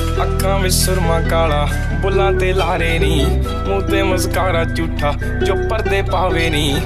ਅੱਖਾਂ ਵਿੱਚ ਸੁਰਮਾ ਕਾਲਾ, ਬੁੱਲਾਂ ਤੇ ਲਾਰੇ ਨਹੀਂ ਮੂੰਹ ਤੇ ਮਸਕਾਰਾ ਝੂਠਾ, ਜੋ ਪਰਦੇ ਪਾਵੇ ਨਹੀਂ